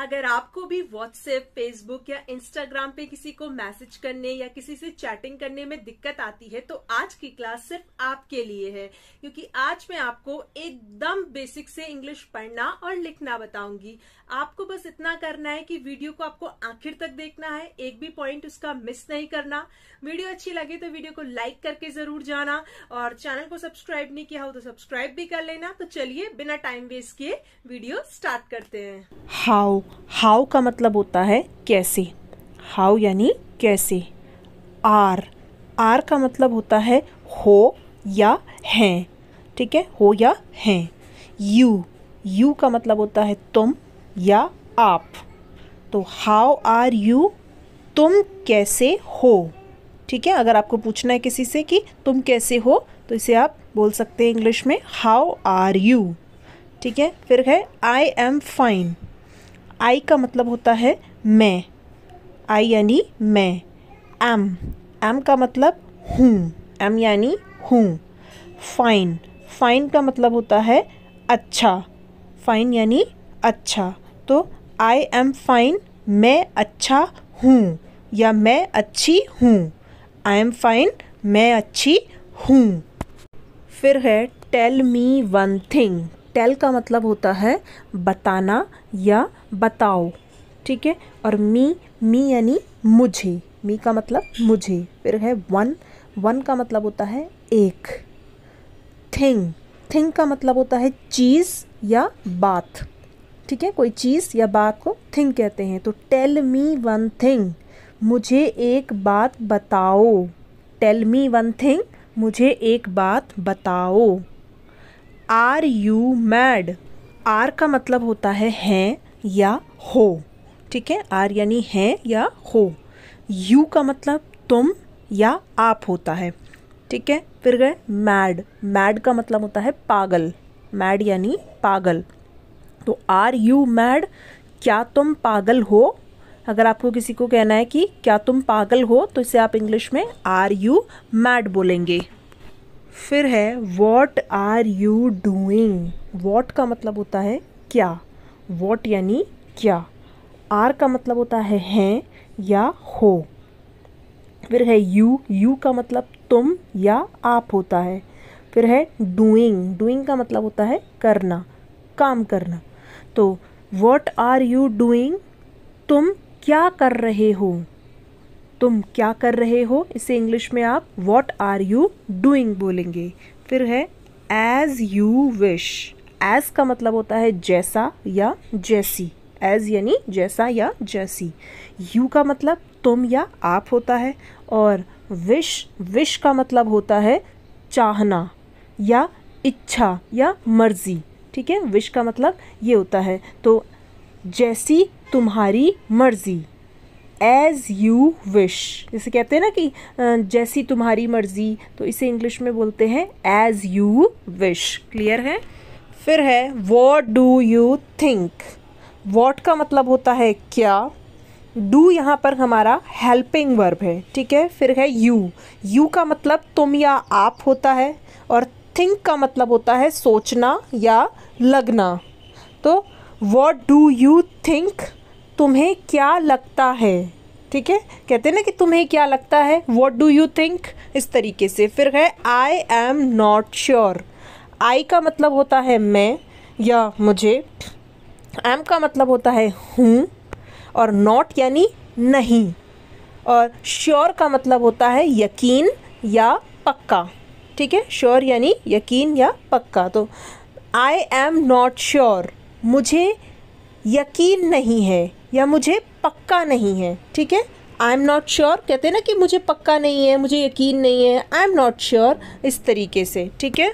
अगर आपको भी व्हाट्सएप फेसबुक या इंस्टाग्राम पे किसी को मैसेज करने या किसी से चैटिंग करने में दिक्कत आती है तो आज की क्लास सिर्फ़ आपके लिए है। क्योंकि आज मैं आपको एकदम बेसिक से इंग्लिश पढ़ना और लिखना बताऊँगी। आपको बस इतना करना है कि वीडियो को आपको आखिर तक देखना है, एक भी पॉइंट उसका मिस नहीं करना। वीडियो अच्छी लगे तो वीडियो को लाइक करके ज़रूर जाना और चैनल को सब्सक्राइब नहीं किया हो तो सब्सक्राइब भी कर लेना। तो चलिए बिना टाइम वेस्ट किए वीडियो स्टार्ट करते हैं। हाउ हाउ का मतलब होता है कैसे। हाउ यानी कैसे। आर। आर का मतलब होता है हो या हैं। ठीक है? हो या हैं। यू। यू का मतलब होता है तुम या आप। तो हाउ आर यू? तुम कैसे हो? ठीक है? अगर आपको पूछना है किसी से कि तुम कैसे हो तो इसे आप बोल सकते हैं इंग्लिश में, हाउ आर यू? ठीक है? फिर है आई एम फाइन आई का मतलब होता है मैं। आई यानी मैं। एम एम का मतलब हूँ। एम यानी हूँ। फाइन फाइन का मतलब होता है अच्छा। फाइन यानी अच्छा। तो आई एम फाइन मैं अच्छा हूँ या मैं अच्छी हूँ। आई एम फाइन मैं अच्छी हूँ। फिर है tell me one thing tell का मतलब होता है बताना या बताओ, ठीक है? और मी मी यानी मुझे। मी का मतलब मुझे। फिर है वन वन का मतलब होता है एक। थिंग थिंग का मतलब होता है चीज़ या बात। ठीक है? कोई चीज़ या बात को थिंग कहते हैं। तो टेल मी वन थिंग मुझे एक बात बताओ। टेल मी वन थिंग मुझे एक बात बताओ। Are you mad? आर का मतलब होता है हैं या हो। ठीक है? आर यानी हैं या हो। यू का मतलब तुम या आप होता है। ठीक है? फिर गए मैड। मैड का मतलब होता है पागल। मैड यानी पागल। तो आर यू मैड, क्या तुम पागल हो? अगर आपको किसी को कहना है कि क्या तुम पागल हो तो इसे आप इंग्लिश में आर यू मैड बोलेंगे। फिर है what are you doing what का मतलब होता है क्या? वॉट यानी क्या? आर का मतलब होता है हैं या हो। फिर है यू यू का मतलब तुम या आप होता है। फिर है डूइंग डूइंग का मतलब होता है करना, काम करना। तो वॉट आर यू डूइंग तुम क्या कर रहे हो? तुम क्या कर रहे हो? इसे इंग्लिश में आप वॉट आर यू डूइंग बोलेंगे। फिर है एज यू विश एज का मतलब होता है जैसा या जैसी। एज यानी जैसा या जैसी। यू का मतलब तुम या आप होता है। और विश विश का मतलब होता है चाहना या इच्छा या मर्ज़ी। ठीक है? विश का मतलब ये होता है। तो जैसी तुम्हारी मर्ज़ी। एज यू विश जैसे कहते हैं ना कि जैसी तुम्हारी मर्ज़ी तो इसे इंग्लिश में बोलते हैं एज यू विश क्लियर है? फिर है what do you think what का मतलब होता है क्या? डू यहाँ पर हमारा हेल्पिंग वर्ब है, ठीक है? फिर है यू यू का मतलब तुम या आप होता है, और थिंक का मतलब होता है सोचना या लगना. तो वॉट डू यू थिंक तुम्हें क्या लगता है? ठीक है? कहते हैं ना कि तुम्हें क्या लगता है? वॉट डू यू थिंक इस तरीके से। फिर है I am not sure I का मतलब होता है मैं या मुझे। एम का मतलब होता है हूँ और नॉट यानी नहीं। और श्योर का मतलब होता है यकीन या पक्का। ठीक है? श्योर यानी यकीन या पक्का। तो आई एम नॉट श्योर मुझे यकीन नहीं है। या मुझे पक्का नहीं है, ठीक है? आई एम नॉट श्योर कहते हैं ना कि मुझे पक्का नहीं है, मुझे यकीन नहीं है आई एम नॉट श्योर इस तरीके से, ठीक है?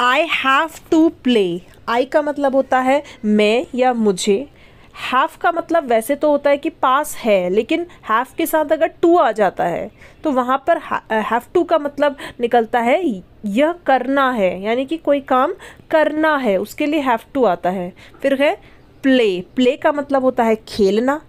I have to play I का मतलब होता है मैं या मुझे। हैव का मतलब वैसे तो होता है कि पास है, लेकिन हैव के साथ अगर टू आ जाता है तो वहाँ पर हैव टू का मतलब निकलता है यह करना है, यानी कि कोई काम करना है, उसके लिए हैव टू आता है। फिर है प्ले प्ले का मतलब होता है खेलना,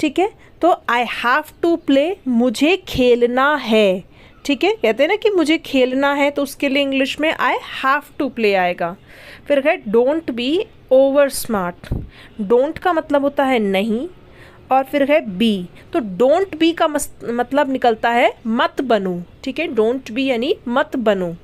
ठीक है? तो आई हैव टू प्ले मुझे खेलना है। ठीक है? कहते हैं ना कि मुझे खेलना है तो उसके लिए इंग्लिश में आई हैव टू प्ले आएगा। फिर है don't be over smart don't का मतलब होता है नहीं, और फिर है बी तो डोंट बी का मतलब निकलता है मत बनो। ठीक है? डोंट बी यानी मत बनो।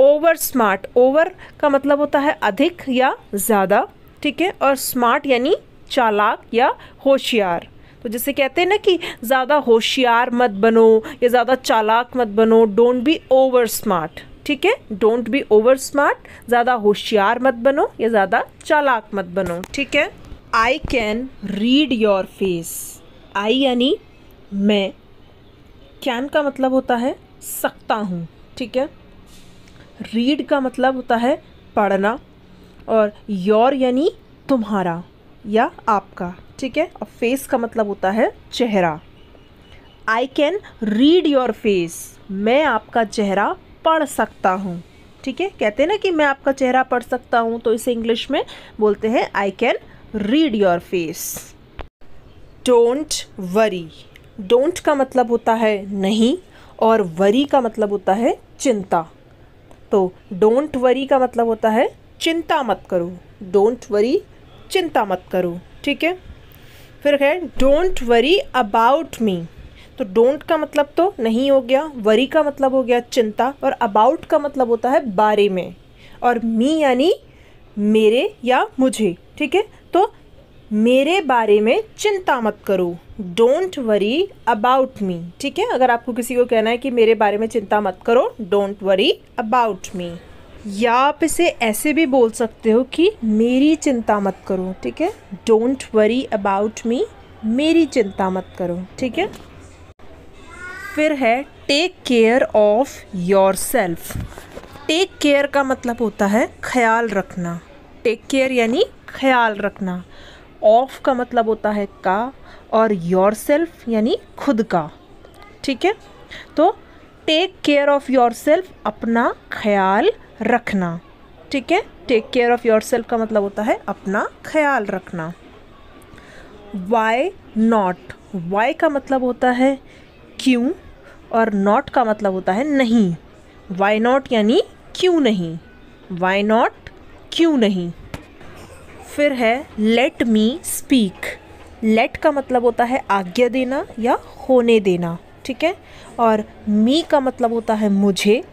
ओवर स्मार्ट ओवर का मतलब होता है अधिक या ज़्यादा। ठीक है? और स्मार्ट यानी चालाक या होशियार। तो जैसे कहते हैं ना कि ज़्यादा होशियार मत बनो या ज़्यादा चालाक मत बनो डोंट बी ओवर स्मार्ट ठीक है? डोंट बी ओवर स्मार्ट ज़्यादा होशियार मत बनो या ज़्यादा चालाक मत बनो, ठीक है? I can read your face I यानी मैं। कैन का मतलब होता है सकता हूँ, ठीक है? रीड का मतलब होता है पढ़ना। और योर यानी तुम्हारा या आपका, ठीक है? और फेस का मतलब होता है चेहरा। I can read your face मैं आपका चेहरा पढ़ सकता हूँ। ठीक है? कहते हैं ना कि मैं आपका चेहरा पढ़ सकता हूँ तो इसे इंग्लिश में बोलते हैं I can read your face don't worry don't का मतलब होता है नहीं, और वरी का मतलब होता है चिंता। तो डोंट वरी का मतलब होता है चिंता मत करो। डोंट वरी चिंता मत करो। ठीक है? फिर है डोंट वरी अबाउट मी तो डोंट का मतलब तो नहीं हो गया वरी का मतलब हो गया चिंता और अबाउट का मतलब होता है बारे में। और मी यानी मेरे या मुझे। ठीक है? तो मेरे बारे में चिंता मत करो। डोंट वरी अबाउट मी ठीक है? अगर आपको किसी को कहना है कि मेरे बारे में चिंता मत करो डोंट वरी अबाउट मी या आप इसे ऐसे भी बोल सकते हो कि मेरी चिंता मत करो, ठीक है? डोंट वरी अबाउट मी मेरी चिंता मत करो, ठीक है? फिर है take care of yourself take care का मतलब होता है ख्याल रखना। टेक केयर यानी ख्याल रखना। ऑफ़ का मतलब होता है का और योर सेल्फ यानी खुद का, ठीक है? तो take care of yourself अपना ख्याल रखना। ठीक है? Take care of yourself का मतलब होता है अपना ख्याल रखना। वाई नॉट वाई का मतलब होता है क्यों? और नॉट का मतलब होता है नहीं। वाई नॉट यानी क्यों नहीं? वाई नॉट क्यों नहीं? फिर है लेट मी स्पीक लेट का मतलब होता है आज्ञा देना या होने देना। ठीक है? और मी का मतलब होता है मुझे।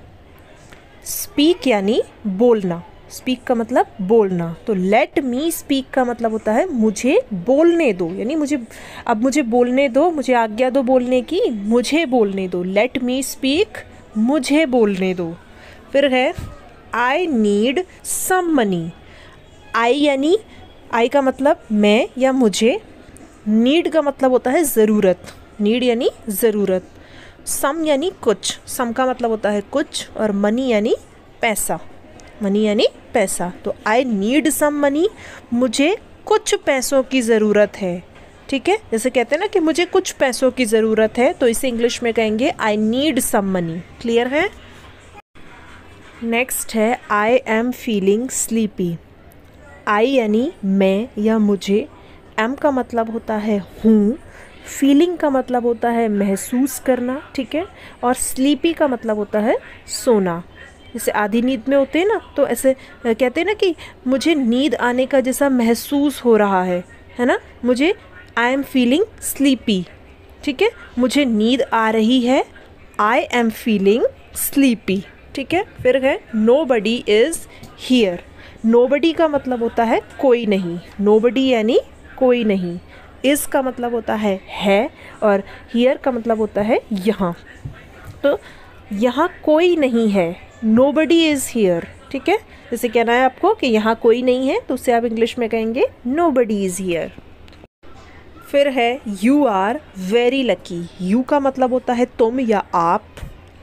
स्पीक यानी बोलना। स्पीक का मतलब बोलना। तो लेट मी स्पीक का मतलब होता है मुझे बोलने दो। यानी मुझे, अब मुझे बोलने दो, मुझे आज्ञा दो बोलने की, मुझे बोलने दो। लेट मी स्पीक मुझे बोलने दो। फिर है आई नीड सम मनी आई यानी आई का मतलब मैं या मुझे। नीड का मतलब होता है ज़रूरत। नीड यानी ज़रूरत। सम यानी कुछ। सम का मतलब होता है कुछ और मनी यानी पैसा। मनी यानी पैसा। तो आई नीड सम मनी मुझे कुछ पैसों की ज़रूरत है। ठीक है? जैसे कहते हैं ना कि मुझे कुछ पैसों की ज़रूरत है तो इसे इंग्लिश में कहेंगे I need some money clear है? नेक्स्ट है I am feeling sleepy I यानी मैं या मुझे। एम का मतलब होता है हूँ। फीलिंग का मतलब होता है महसूस करना, ठीक है? और स्लीपी का मतलब होता है सोना। जैसे आधी नींद में होते हैं ना तो ऐसे कहते हैं ना कि मुझे नींद आने का जैसा महसूस हो रहा है है ना? मुझे आई एम फीलिंग स्लीपी ठीक है? मुझे नींद आ रही है आई एम फीलिंग स्लीपी ठीक है? फिर है nobody is here nobody का मतलब होता है कोई नहीं। नो बडी यानी कोई नहीं। इस का मतलब होता है है और हियर का मतलब होता है यहाँ। तो यहाँ कोई नहीं है। नो बडी इज़ हीयर ठीक है? जैसे कहना है आपको कि यहाँ कोई नहीं है तो उससे आप इंग्लिश में कहेंगे नो बडी इज़ हीयर फिर है you are very lucky you का मतलब होता है तुम या आप।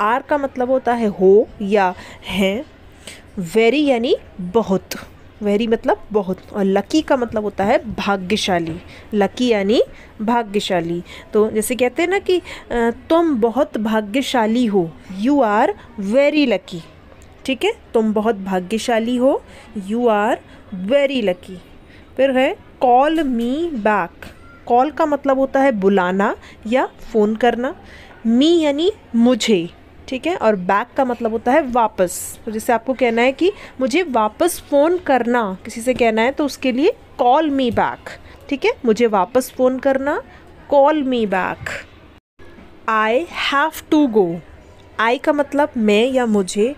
आर का मतलब होता है हो या हैं। वेरी यानी बहुत। वेरी मतलब बहुत, और लकी का मतलब होता है भाग्यशाली। लकी यानी भाग्यशाली। तो जैसे कहते हैं ना कि तुम बहुत भाग्यशाली हो। यू आर वेरी लकी ठीक है? तुम बहुत भाग्यशाली हो। यू आर वेरी लकी फिर है कॉल मी बैक कॉल का मतलब होता है बुलाना या फ़ोन करना। मी यानी मुझे। ठीक है? और बैक का मतलब होता है वापस। तो जैसे आपको कहना है कि मुझे वापस फ़ोन करना, किसी से कहना है तो उसके लिए कॉल मी बैक ठीक है? मुझे वापस फ़ोन करना call me back I have to go I का मतलब मैं या मुझे।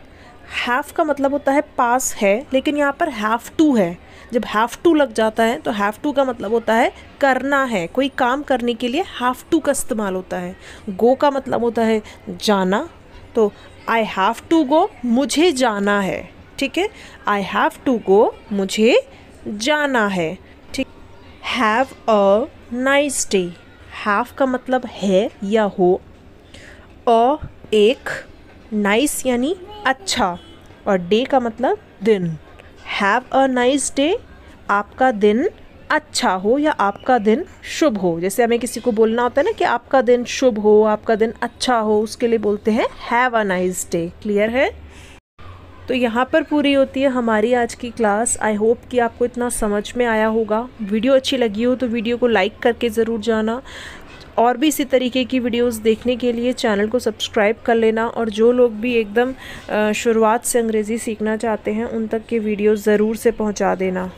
हैव का मतलब होता है पास है, लेकिन यहाँ पर हैव टू है। जब हैव टू लग जाता है तो हैव टू का मतलब होता है करना है। कोई काम करने के लिए हैव टू का इस्तेमाल होता है। गो का मतलब होता है जाना। तो आई हैव टू गो मुझे जाना है। ठीक है? आई हैव टू गो मुझे जाना है। ठीक? Have a nice day have का मतलब है या हो। अ एक नाइस यानी अच्छा। और डे का मतलब दिन। हैव अ नाइस डे आपका दिन अच्छा हो या आपका दिन शुभ हो? जैसे हमें किसी को बोलना होता है ना कि आपका दिन शुभ हो, आपका दिन अच्छा हो, उसके लिए बोलते हैं have a nice day clear है? तो यहाँ पर पूरी होती है हमारी आज की क्लास। आई होप कि आपको इतना समझ में आया होगा। वीडियो अच्छी लगी हो तो वीडियो को लाइक करके ज़रूर जाना। और भी इसी तरीके की वीडियोस देखने के लिए चैनल को सब्सक्राइब कर लेना। और जो लोग भी एकदम शुरुआत से अंग्रेज़ी सीखना चाहते हैं, उन तक के वीडियोस ज़रूर से पहुँचा देना।